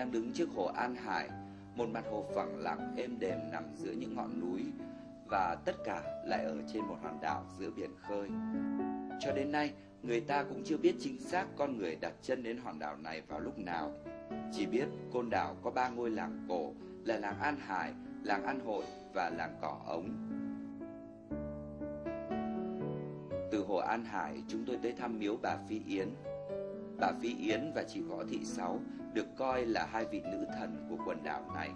đang đứng trước hồ An Hải, một mặt hồ phẳng lặng êm đềm nằm giữa những ngọn núi và tất cả lại ở trên một hòn đảo giữa biển khơi. Cho đến nay, người ta cũng chưa biết chính xác con người đặt chân đến hòn đảo này vào lúc nào. Chỉ biết côn đảo có ba ngôi làng cổ là làng An Hải, làng An Hội và làng Cỏ Ống. Từ hồ An Hải, chúng tôi tới thăm miếu bà Phi Yến. Bà Phi Yến và chị Võ Thị Sáu được coi là hai vị nữ thần của quần đảo này.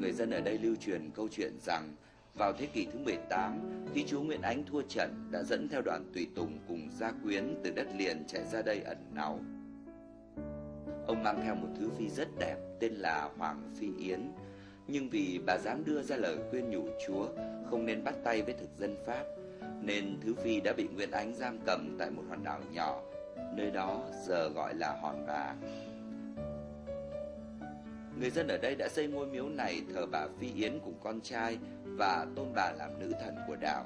Người dân ở đây lưu truyền câu chuyện rằng vào thế kỷ thứ 18, khi chúa Nguyễn Ánh thua trận đã dẫn theo đoàn tùy tùng cùng gia quyến từ đất liền chạy ra đây ẩn náu. Ông mang theo một thứ phi rất đẹp tên là Hoàng Phi Yến, nhưng vì bà dám đưa ra lời khuyên nhủ chúa không nên bắt tay với thực dân Pháp, nên Thứ Phi đã bị Nguyễn Ánh giam cầm tại một hòn đảo nhỏ, nơi đó giờ gọi là Hòn Bà. Người dân ở đây đã xây ngôi miếu này thờ bà Phi Yến cùng con trai và tôn bà làm nữ thần của đảo.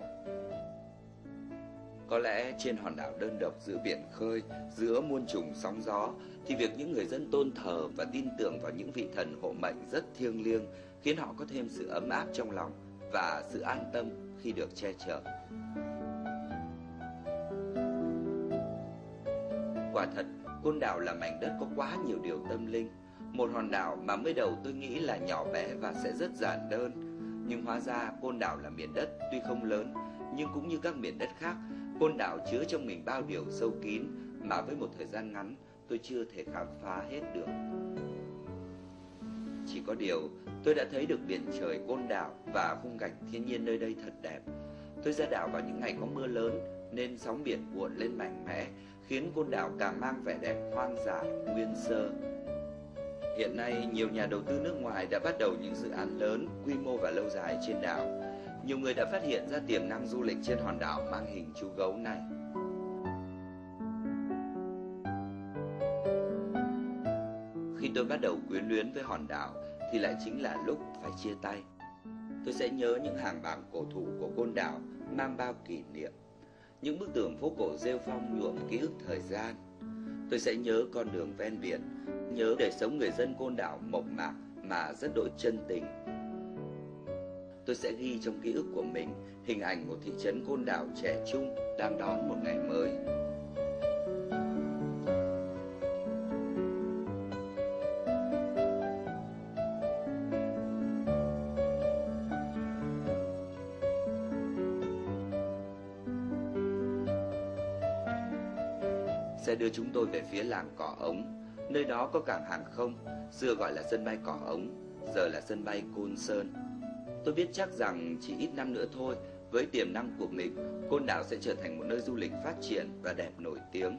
Có lẽ trên hòn đảo đơn độc giữa biển khơi, giữa muôn trùng sóng gió, thì việc những người dân tôn thờ và tin tưởng vào những vị thần hộ mệnh rất thiêng liêng, khiến họ có thêm sự ấm áp trong lòng và sự an tâm khi được che chở. Quả thật, Côn Đảo là mảnh đất có quá nhiều điều tâm linh. Một hòn đảo mà mới đầu tôi nghĩ là nhỏ bé và sẽ rất giản đơn. Nhưng hóa ra Côn Đảo là miền đất tuy không lớn, nhưng cũng như các miền đất khác, Côn Đảo chứa trong mình bao điều sâu kín mà với một thời gian ngắn tôi chưa thể khám phá hết được. Chỉ có điều, tôi đã thấy được biển trời Côn Đảo và khung cảnh thiên nhiên nơi đây thật đẹp. Tôi ra đảo vào những ngày có mưa lớn nên sóng biển cuộn lên mạnh mẽ, khiến Côn Đảo càng mang vẻ đẹp hoang dã, nguyên sơ. Hiện nay, nhiều nhà đầu tư nước ngoài đã bắt đầu những dự án lớn, quy mô và lâu dài trên đảo. Nhiều người đã phát hiện ra tiềm năng du lịch trên hòn đảo mang hình chú gấu này. Khi tôi bắt đầu quyến luyến với hòn đảo thì lại chính là lúc phải chia tay. Tôi sẽ nhớ những hàng bảng cổ thụ của côn đảo mang bao kỷ niệm. Những bức tường phố cổ rêu phong nhuộm ký ức thời gian. Tôi sẽ nhớ con đường ven biển, nhớ đời sống người dân côn đảo mộc mạc mà rất đỗi chân tình. Tôi sẽ ghi trong ký ức của mình hình ảnh một thị trấn côn đảo trẻ trung đang đón một ngày mới. Sẽ đưa chúng tôi về phía làng Cỏ Ống, nơi đó có cảng hàng không, xưa gọi là sân bay Cỏ Ống, giờ là sân bay Côn Sơn. Tôi biết chắc rằng chỉ ít năm nữa thôi, với tiềm năng của mình, Côn Đảo sẽ trở thành một nơi du lịch phát triển và đẹp nổi tiếng.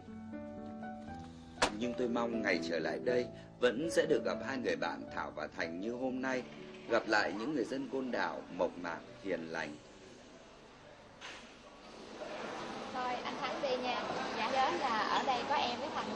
Nhưng tôi mong ngày trở lại đây vẫn sẽ được gặp hai người bạn Thảo và Thành như hôm nay, gặp lại những người dân Côn Đảo mộc mạc, hiền lành. Thôi anh Thắng đi nha Dạ nhớ là ở đây có em với thằng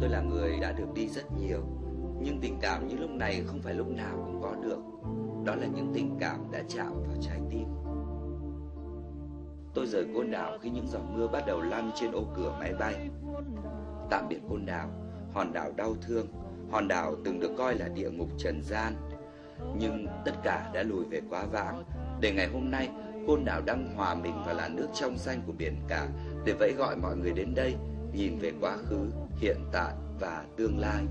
Tôi là người đã được đi rất nhiều Nhưng tình cảm như lúc này không phải lúc nào cũng có được. Đó là những tình cảm đã chạm vào trái tim. Tôi rời côn đảo khi những giọt mưa bắt đầu lăn trên ô cửa máy bay. Tạm biệt côn đảo, hòn đảo đau thương. Hòn đảo từng được coi là địa ngục trần gian. Nhưng tất cả đã lùi về quá vãng. Để ngày hôm nay côn đảo đang hòa mình vào làn nước trong xanh của biển cả Để vẫy gọi mọi người đến đây Nhìn về quá khứ, hiện tại và tương lai.